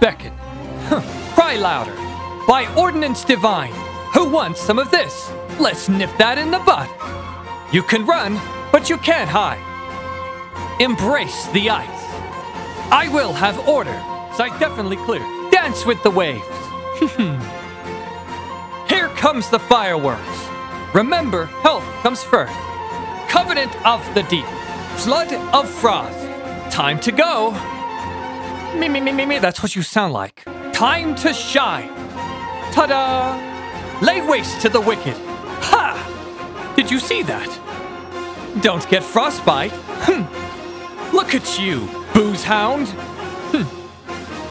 beckon. Cry louder. By ordinance divine, who wants some of this? Let's nip that in the bud. You can run, but you can't hide. Embrace the ice. I will have order. Sight definitely clear. Dance with the waves. Here comes the fireworks. Remember, health comes first. Covenant of the deep. Flood of frost. Time to go. Me, me, me, me, me. That's what you sound like. Time to shine. Ta-da! Lay waste to the wicked. Ha! Did you see that? Don't get frostbite. Hmm. Look at you, booze hound.